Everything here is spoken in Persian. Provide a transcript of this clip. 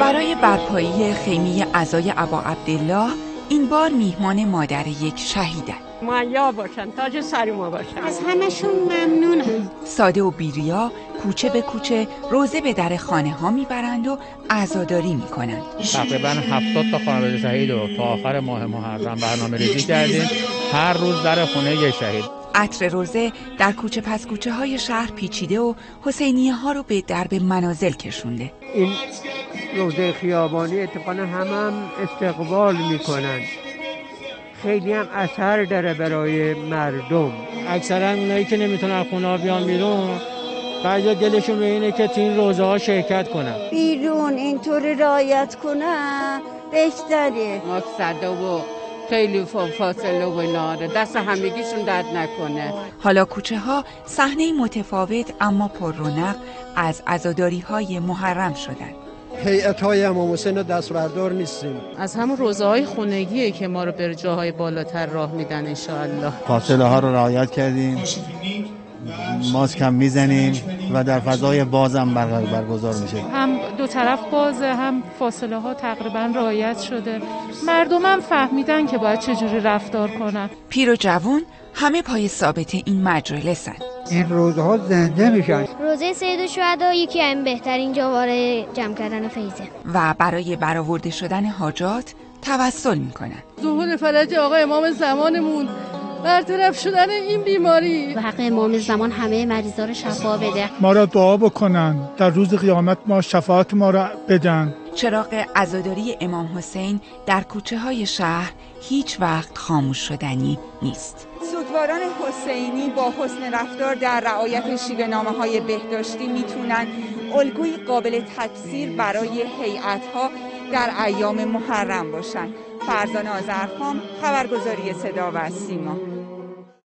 برای برپایی خیمه عزای ابا عبدالله این بار میهمان مادر یک شهیدن مایا باشن تاج سر ما باشن. از همشون ممنونم. ساده و بیریا کوچه به کوچه روزه به در خانه ها می‌برند و عزاداری می‌کنند. تقریبا 70 تا خانواده شهید رو تا آخر ماه محرم برنامه ریزی کردیم. هر روز در خونه یک شهید. عطر روزه در کوچه پس کوچه های شهر پیچیده و حسینیه ها رو به درب منازل کشونده. این روزه خیابانی اتفاقا هم هم استقبال می‌کنن خیلی هم اثر داره برای مردم. اکثرا اونایی که نمی‌تونن خونه بیان بیرون بعضی دلشون به اینه که تو این روزه ها شرکت کنن. بیرون اینطور رایت کنن بهتره. ما صده و خیلی فاصله و اینا دست همگیشون درد نکنه. حالا کوچه ها صحنه متفاوت اما پر رونق از عزاداری های محرم شدند هیئت های امام حسین دست بردار نیستیم. از همون روزه های خونگیه که ما رو به جاهای بالاتر راه میدن انشاءالله. فاصله ها رو رعایت کردیم. ماسک هم می‌زنیم و در فضای بازم برگزار میشه. هم دو طرف بازه هم فاصله ها تقریبا رعایت شده. مردم هم فهمیدن که باید چجوری رفتار کنن. پیر و جوون همه پای ثابت این مجلسن. این روزها زنده میشن. روزه سید شهدا یکی این بهترین جواره جمع کردن فیضه. و برای برآورده شدن حاجات توسل می‌کنن. ظهور فلج آقا امام زمانمون. برطرف شدن این بیماری. و حق امام زمان همه مریضا رو شفا بده. ما را دعا بکنن. در روز قیامت ما شفاعت ما را بدن. چراغ عزاداری امام حسین در کوچه های شهر هیچ وقت خاموش شدنی نیست. سوگواران حسینی با حسن رفتار در رعایت شیوه نامه های بهداشتی می‌تونن الگوی قابل تفسیر برای هیئت ها در ایام محرم باشن. فرزان آزرخان خبرگزاری صدا و سیما.